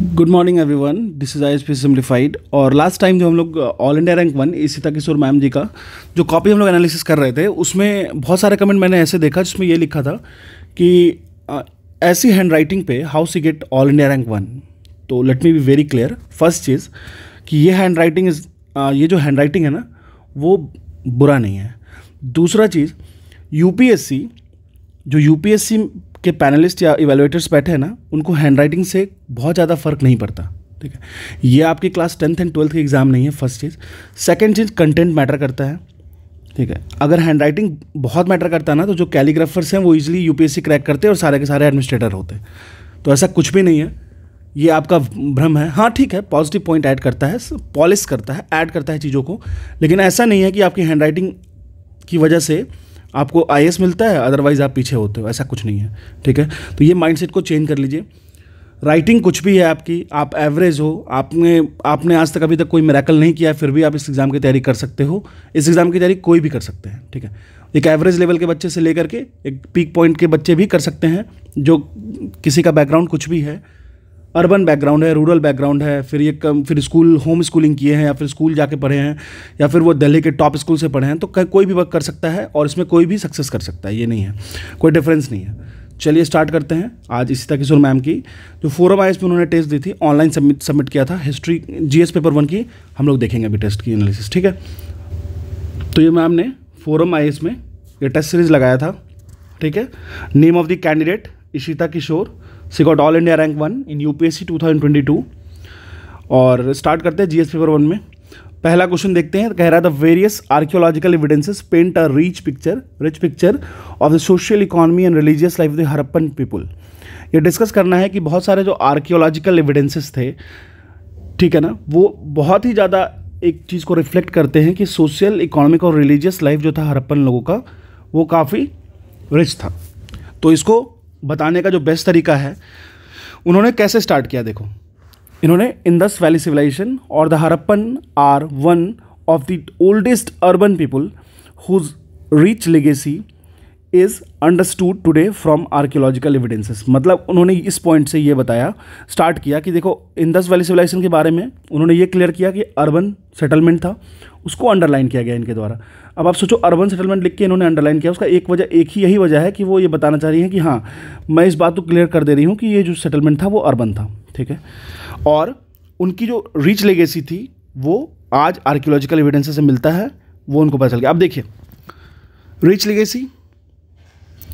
Good morning every one this is I S P simplified और last time जो हम लोग ऑल इंडिया रैंक वन इसी किशोर ma'am ji का जो कॉपी हम लोग एनालिसिस कर रहे थे उसमें बहुत सारे कमेंट मैंने ऐसे देखा जिसमें ये लिखा था कि अ, ऐसी हैंड राइटिंग पे how she get all India rank one तो let me be very clear first चीज़ कि ये हैंड राइटिंग इज़ ये जो हैंड राइटिंग है ना वो बुरा नहीं है. दूसरा चीज़ यूपीएससी जो यूपीएससी के पैनलिस्ट या इवेलुएटर्स बैठे हैं ना, उनको हैंड राइटिंग से बहुत ज़्यादा फ़र्क नहीं पड़ता, ठीक है? ये आपकी क्लास टेंथ एंड ट्वेल्थ के एग्ज़ाम नहीं है फ़र्स्ट चीज़। सेकेंड चीज़ कंटेंट मैटर करता है, ठीक है? अगर हैंड राइटिंग बहुत मैटर करता है ना तो जो कैलीग्राफर्स हैं, वो इजीली यूपीएससी क्रैक करते हैं और सारे के सारे एडमिनिस्ट्रेटर होते हैं। तो ऐसा कुछ भी नहीं है। ये आपका भ्रम है। हाँ ठीक है पॉजिटिव पॉइंट ऐड करता है पॉलिश करता है ऐड करता है चीज़ों को, लेकिन ऐसा नहीं है कि आपकी हैंड राइटिंग की वजह से आपको आई मिलता है अदरवाइज़ आप पीछे होते हो, ऐसा कुछ नहीं है, ठीक है? तो ये माइंडसेट को चेंज कर लीजिए। राइटिंग कुछ भी है आपकी, आप एवरेज हो, आपने आपने आज तक अभी तक कोई मेरेकल नहीं किया, फिर भी आप इस एग्ज़ाम की तैयारी कर सकते हो। इस एग्ज़ाम की तैयारी कोई भी कर सकते हैं, ठीक है? एक एवरेज लेवल के बच्चे से लेकर के एक पीक पॉइंट के बच्चे भी कर सकते हैं, जो किसी का बैकग्राउंड कुछ भी है अर्बन बैकग्राउंड है रूरल बैकग्राउंड है, फिर ये कम, फिर स्कूल होम स्कूलिंग किए हैं या फिर स्कूल जाके पढ़े हैं, या फिर वो दिल्ली के टॉप स्कूल से पढ़े हैं तो कोई भी वर्क कर सकता है और इसमें कोई भी सक्सेस कर सकता है, ये नहीं है, कोई डिफरेंस नहीं है। चलिए स्टार्ट करते हैं, आज इसी किशोर मैम की, जो फोरम आई में उन्होंने टेस्ट दी थी ऑनलाइन सबमिट सबमिट किया था हिस्ट्री जीएस पेपर वन की, हम लोग देखेंगे अभी टेस्ट की एनालिसिस ठीक है? तो ये मैम ने फोरम आई में ये टेस्ट सीरीज़ लगाया था, ठीक है? Name of the candidate Ishita Kishore she got all India rank one in UPSC 2022 और स्टार्ट करते हैं जीएस पेपर वन में। पहला क्वेश्चन देखते हैं, कह रहा है the various archaeological evidences paint a rich picture rich picture of the social economy and religious life the Harappan people ये डिस्कस करना है कि बहुत सारे जो आर्कियोलॉजिकल एविडेंसेस थे, ठीक है ना, वो बहुत ही ज़्यादा एक चीज़ को रिफ्लेक्ट करते हैं कि सोशल इकोनॉमिक और रिलीजियस लाइफ जो था हरप्पन लोगों का, वो काफ़ी रिच था। तो इसको बताने का जो बेस्ट तरीका है, उन्होंने कैसे स्टार्ट किया देखो। इन्होंने इंदस वैली सिविलाइजेशन और the Harappan are one of the oldest urban people whose rich legacy is understood today from archaeological evidences मतलब उन्होंने इस पॉइंट से ये बताया स्टार्ट किया कि देखो इंदस वैली सिविलाइजेशन के बारे में उन्होंने ये क्लियर किया कि अर्बन सेटलमेंट था उसको अंडरलाइन किया गया इनके द्वारा। अब आप सोचो अर्बन सेटलमेंट लिख के इन्होंने अंडरलाइन किया, उसका एक वजह, एक ही यही वजह है कि वो ये बताना चाह रही हैं कि हाँ मैं इस बात को क्लियर कर दे रही हूँ कि ये जो सेटलमेंट था वो अर्बन था, ठीक है? और उनकी जो रिच लेगेसी थी, वो आज आर्कियोलॉजिकल एविडेंसेस से मिलता है, वो उनको पता चल गया। अब देखिए रिच लेगेसी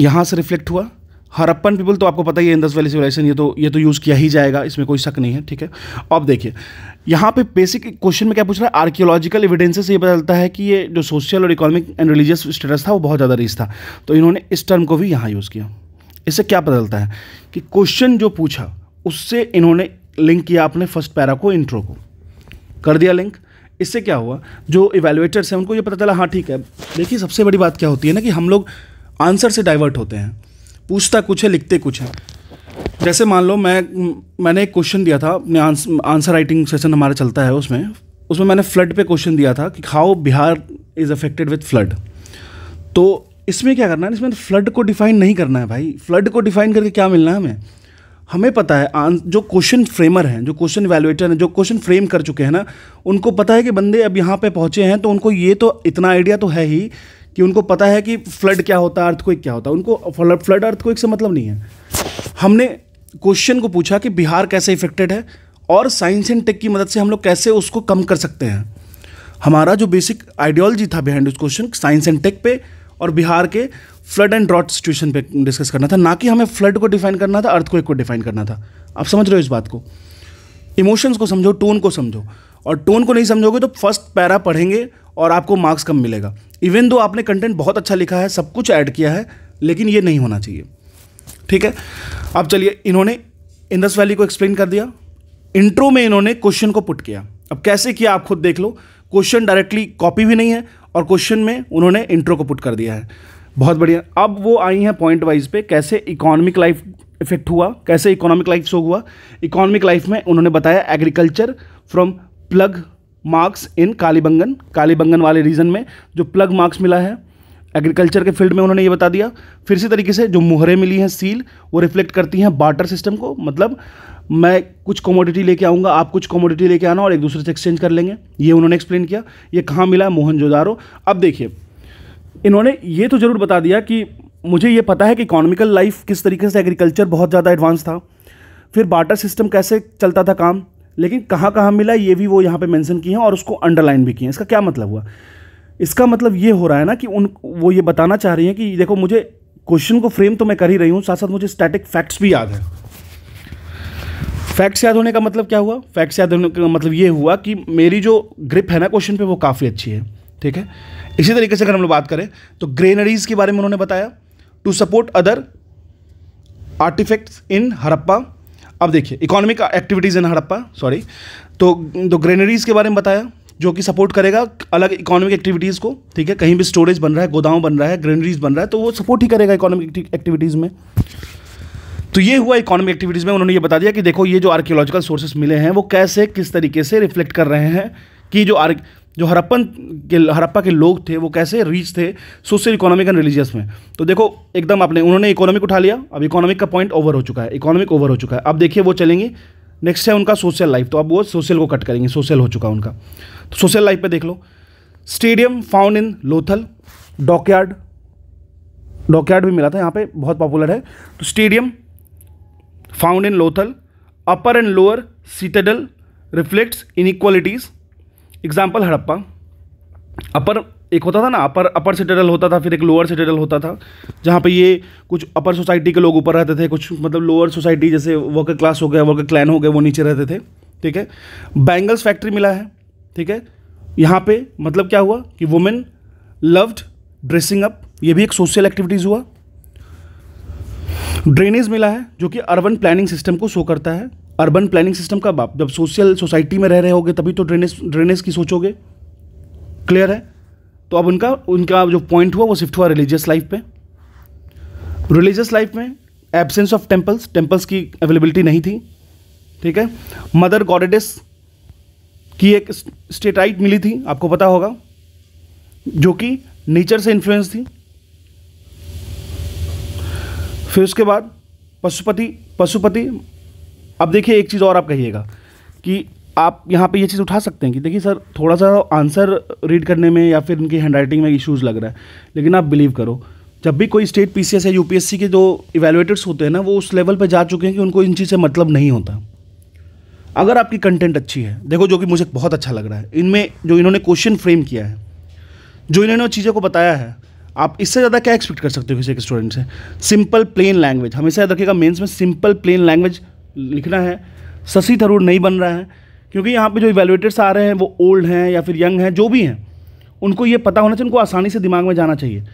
यहाँ से रिफ्लेक्ट हुआ हरप्पन पीपल तो आपको पता ही है, इंदस वैली सिविलाइजेशन, ये तो ये तो यूज़ किया ही जाएगा, इसमें कोई शक नहीं है, ठीक है? अब देखिए, यहाँ पे बेसिक क्वेश्चन में क्या पूछ रहा है? आर्कियोलॉजिकल एविडेंसेस ये पता चलता है कि ये जो सोशल और इकोनॉमिक एंड रिलीजियस स्टेटस था, वो बहुत ज़्यादा रिच था। तो इन्होंने इस टर्म को भी यहाँ यूज़ किया। इससे क्या पता चलता है कि क्वेश्चन जो पूछा, उससे इन्होंने लिंक किया अपने फ़र्स्ट पैरा को इंट्रो को। कर दिया लिंक इससे क्या हुआ? जो इवेलुएटर्स हैं, उनको ये पता चला हाँ ठीक है। देखिए, सबसे बड़ी बात क्या होती है ना कि हम लोग आंसर से डाइवर्ट होते हैं। पूछता कुछ है, लिखते कुछ है। जैसे मान लो मैं, मैंने एक क्वेश्चन दिया था, अपने आंसर राइटिंग सेशन हमारा चलता है उसमें। उसमें मैंने फ्लड पे क्वेश्चन दिया था कि how Bihar is affected with flood तो इसमें क्या करना है, इसमें फ्लड को डिफाइन नहीं करना है भाई। फ्लड को डिफाइन करके क्या मिलना है हमें? हमें पता है जो क्वेश्चन फ्रेमर हैं, जो क्वेश्चन वैल्यूएटर हैं, जो क्वेश्चन फ्रेम कर चुके हैं ना, उनको पता है कि बंदे अब यहाँ पे पहुँचे हैं तो उनको ये तो इतना आइडिया तो है ही कि उनको पता है कि फ्लड क्या होता है अर्थक्वेक क्या होता है। उनको फ्लड अर्थक्वेक से मतलब नहीं है। हमने क्वेश्चन को पूछा कि बिहार कैसे इफेक्टेड है और साइंस एंड टेक की मदद से हम लोग कैसे उसको कम कर सकते हैं। हमारा जो बेसिक आइडियोलॉजी था बिहाइंड उस क्वेश्चन साइंस एंड टेक पे और बिहार के फ्लड एंड ड्रॉट सिचुएशन पे डिस्कस करना था। ना कि हमें फ्लड को डिफाइन करना था अर्थक्वेक को डिफाइन करना था। आप समझ रहे हो इस बात को? इमोशंस को समझो टोन को समझो। और टोन को नहीं समझोगे तो फ़र्स्ट पैरा पढ़ेंगे और आपको मार्क्स कम मिलेगा। इवन दो आपने कंटेंट बहुत अच्छा लिखा है, सब कुछ ऐड किया है, लेकिन ये नहीं होना चाहिए। ठीक है? अब चलिए, इन्होंने इंदस वैली को एक्सप्लेन कर दिया। इंट्रो में इन्होंने क्वेश्चन को पुट किया। अब कैसे किया आप खुद देख लो। क्वेश्चन डायरेक्टली कॉपी भी नहीं है, और क्वेश्चन में उन्होंने इंट्रो को पुट कर दिया है। बहुत बढ़िया। अब वो आई हैं पॉइंट वाइज पे, कैसे इकोनॉमिक लाइफ इफ़ेक्ट हुआ, कैसे इकोनॉमिक लाइफ शो हुआ। इकोनॉमिक लाइफ में उन्होंने बताया agriculture from plough marks in Kalibangan Kalibangan वाले रीजन में जो प्लग मार्क्स मिला है एग्रीकल्चर के फ़ील्ड में उन्होंने ये बता दिया। फिर इसी तरीके से जो मुहरें मिली हैं सील वो रिफ्लेक्ट करती हैं बार्टर सिस्टम को। मतलब मैं कुछ कमोडिटी लेके आऊँगा, आप कुछ कमोडिटी लेके आना और एक दूसरे से एक्सचेंज कर लेंगे। ये उन्होंने एक्सप्लेन किया। ये कहाँ मिला? मोहनजोदारो। अब देखिए, इन्होंने ये तो ज़रूर बता दिया कि मुझे ये पता है कि इकोनॉमिकल लाइफ किस तरीके से एग्रीकल्चर बहुत ज़्यादा एडवांस था। फिर बाटर सिस्टम कैसे चलता था काम? लेकिन कहाँ कहाँ मिला, ये भी वो यहाँ पे मेंशन किए हैं और उसको अंडरलाइन भी किए हैं। इसका क्या मतलब हुआ? इसका मतलब ये हो रहा है ना कि उन, वो ये बताना चाह रही हैं कि देखो, मुझे क्वेश्चन को फ्रेम तो मैं कर ही रही हूँ साथ साथ मुझे स्टैटिक फैक्ट्स भी याद है। फैक्ट्स याद होने का मतलब क्या हुआ? फैक्ट्स याद होने का मतलब ये हुआ कि मेरी जो ग्रिप है ना क्वेश्चन पे वो काफ़ी अच्छी है, ठीक है? इसी तरीके से अगर हम लोग बात करें तो ग्रेनरीज के बारे में उन्होंने बताया to support other artifacts in Harappa अब देखिए economic activities in Harappa sorry तो दो ग्रेनरीज के बारे में बताया, जो कि सपोर्ट करेगा अलग इकोनॉमिक एक्टिविटीज़ को, ठीक है? कहीं भी स्टोरेज बन रहा है, गोदाम बन रहा है ग्रेनरीज बन रहा है तो वो सपोर्ट ही करेगा इकोनॉमिक एक्टिविटीज़ में। तो ये हुआ इकोनॉमिक एक्टिविटीज़ में, उन्होंने ये बता दिया कि देखो, ये जो आर्कियोलॉजिकल सोर्सेस मिले हैं, वो कैसे, किस तरीके से रिफ्लेक्ट कर रहे हैं कि जो आर्क जो हरप्पन के, हरप्पा के लोग थे, वो कैसे रीच थे सोशल इकोनॉमिक एंड रिलीजियस में। तो देखो, एकदम आपने, उन्होंने इकोनॉमिक उठा लिया। अब इकोनॉमिक का पॉइंट ओवर हो चुका है। इकोनॉमिक ओवर हो चुका है। अब देखिए, वो चलेंगे। नेक्स्ट है उनका सोशल लाइफ तो अब वो सोशल को कट करेंगे। सोशल हो चुका उनका। तो सोशल लाइफ पे देख लो। Stadium found in Lothal dockyard dockyard भी मिला था। यहाँ पे बहुत पॉपुलर है। तो stadium found in Lothal upper and lower citadel reflects inequalities example Harappa. Upper, एक होता था ना, अपर अपर सिटेडल होता था, फिर एक लोअर सिटेडल होता था, जहाँ पे ये कुछ अपर सोसाइटी के लोग ऊपर रहते थे, कुछ मतलब लोअर सोसाइटी, जैसे वर्कर क्लास हो गया वर्कर क्लैन हो गए वो नीचे रहते थे, ठीक है? बैंगल्स फैक्ट्री मिला है, ठीक है? यहाँ पे मतलब क्या हुआ कि वुमेन लव्ड ड्रेसिंग अप ये भी एक सोशल एक्टिविटीज़ हुआ। ड्रेनेज मिला है, जो कि अर्बन प्लानिंग सिस्टम को शो करता है। अर्बन प्लानिंग सिस्टम का आप जब सोशल सोसाइटी में रह रहे होगे, तभी तो ड्रेनेज ड्रेनेज की सोचोगे। क्लियर है? तो अब उनका उनका जो पॉइंट हुआ, वो शिफ्ट हुआ रिलीजियस लाइफ पे। रिलीजियस लाइफ में एब्सेंस ऑफ़ टेम्पल्स टेम्पल्स की अवेलेबिलिटी नहीं थी। ठीक है? मदर गॉडेडिस की एक स्टेटाइट मिली थी, आपको पता होगा, जो कि नेचर से इन्फ्लुएंस थी। फिर उसके बाद पशुपति पशुपति अब देखिए, एक चीज़ और आप कहिएगा कि आप यहाँ पे ये चीज़ उठा सकते हैं कि देखिए सर थोड़ा सा आंसर रीड करने में या फिर इनकी हैंड राइटिंग में इशूज़ लग रहा है, लेकिन आप बिलीव करो, जब भी कोई स्टेट पीसीएस या यूपीएससी के जो इवेलुएटर्स होते हैं ना, वो उस लेवल पर जा चुके हैं कि उनको इन चीज़ से मतलब नहीं होता। अगर आपकी कंटेंट अच्छी है, देखो जो कि मुझे बहुत अच्छा लग रहा है, इनमें जो इन्होंने क्वेश्चन फ्रेम किया है, जो इन्होंने चीज़ों को बताया है, आप इससे ज़्यादा क्या एक्सपेक्ट कर सकते हो किसी एक स्टूडेंट से? सिंपल प्लेन लैंग्वेज हमेशा याद रखिएगा मेंस में सिंपल प्लेन लैंग्वेज लिखना है। शशि थरूर नहीं बन रहा है, क्योंकि यहाँ पे जो इवेलुएटर्स आ रहे हैं, वो ओल्ड हैं या फिर यंग हैं, जो भी हैं, उनको ये पता होना चाहिए, उनको आसानी से दिमाग में जाना चाहिए।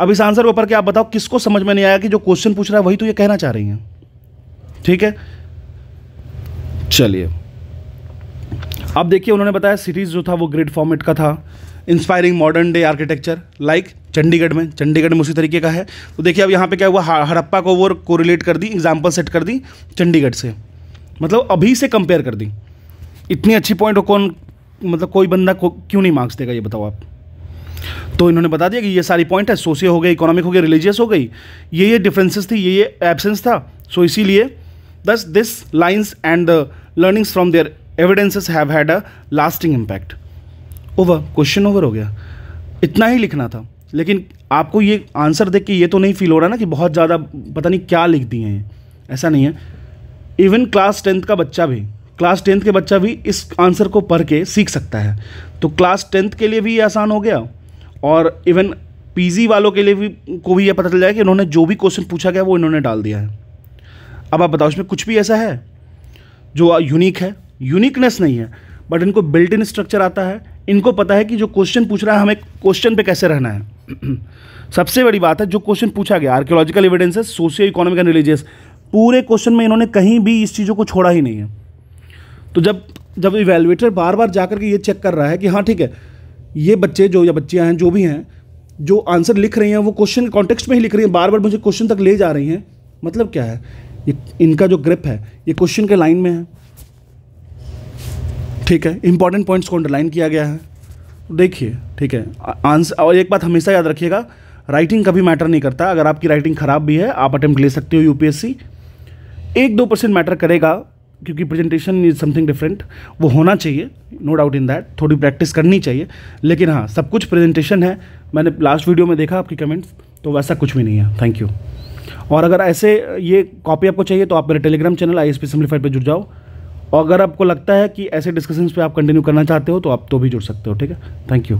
अब इस आंसर के ऊपर के आप बताओ, किसको समझ में नहीं आया कि जो क्वेश्चन पूछ रहा है, वही तो ये कहना चाह रही हैं? ठीक है? चलिए। अब देखिए, उन्होंने बताया सीरीज़ जो था, वो ग्रिड फॉर्मेट का था। Inspiring modern day architecture like Chandigarh में चंडीगढ़ में उसी तरीके का है। तो देखिए अब यहाँ पे क्या हुआ हड़प्पा को वो कोरिलेट कर दी एग्ज़ाम्पल सेट कर दी चंडीगढ़ से। मतलब अभी से कंपेयर कर दी। इतनी अच्छी पॉइंट हो कौन मतलब कोई बंदा को क्यों नहीं मार्क्स देगा, ये बताओ आप। तो इन्होंने बता दिया कि ये सारी पॉइंट है सोशियल हो गई इकोनॉमिक हो गई रिलीजियस हो गई। ये ये डिफरेंसेस थी, ये ये एबसेंस था। सो इसीलिए thus this lines and the learnings from their evidences have had a lasting impact over question over हो गया। इतना ही लिखना था। लेकिन आपको ये आंसर देख के ये तो नहीं फील हो रहा ना कि बहुत ज़्यादा, पता नहीं क्या लिख दिए हैं। ऐसा नहीं है। इवन क्लास टेंथ का बच्चा भी क्लास टेंथ के बच्चा भी इस आंसर को पढ़ के सीख सकता है। तो क्लास टेंथ के लिए भी ये आसान हो गया। और इवन पीजी वालों के लिए भी, को भी ये पता चल जाए कि इन्होंने जो भी क्वेश्चन पूछा गया, वो इन्होंने डाल दिया है। अब आप बताओ, इसमें कुछ भी ऐसा है? जो यूनिक है। यूनिकनेस नहीं है। बट इनको बिल्ट इन स्ट्रक्चर आता है। इनको पता है कि जो क्वेश्चन पूछ रहा है, हमें क्वेश्चन पे कैसे रहना है। सबसे बड़ी बात है, जो क्वेश्चन पूछा गया archaeological evidences socio economic and religious पूरे क्वेश्चन में इन्होंने कहीं भी इस चीज़ों को छोड़ा ही नहीं है। तो जब जब इवेलुएटर बार बार जाकर के ये चेक कर रहा है कि हाँ ठीक है, ये बच्चे जो, या बच्चियाँ हैं, जो भी हैं, जो आंसर लिख रही हैं, वो क्वेश्चन कॉन्टेक्स्ट में ही लिख रही हैं बार बार मुझे क्वेश्चन तक ले जा रही हैं। मतलब क्या है? ये, इनका जो ग्रिप है, ये क्वेश्चन के लाइन में है। ठीक है इंपॉर्टेंट पॉइंट्स को अंडरलाइन किया गया है। देखिए, ठीक है आंसर और एक बात हमेशा याद रखिएगा राइटिंग कभी मैटर नहीं करता। अगर आपकी राइटिंग ख़राब भी है, आप अटेम्प्ट ले सकते हो यूपीएससी एक दो परसेंट मैटर करेगा, क्योंकि प्रेजेंटेशन इज़ समथिंग डिफरेंट वो होना चाहिए नो डाउट इन दैट थोड़ी प्रैक्टिस करनी चाहिए। लेकिन हाँ सब कुछ प्रेजेंटेशन है। मैंने लास्ट वीडियो में देखा आपकी कमेंट्स तो वैसा कुछ भी नहीं है। थैंक यू और अगर ऐसे ये कॉपी आपको चाहिए तो आप मेरे Telegram channel I S P simplified पर जुड़ जाओ। और अगर आपको लगता है कि ऐसे डिस्कशंस पे आप कंटिन्यू करना चाहते हो तो आप तो भी जुड़ सकते हो, ठीक है? Thank you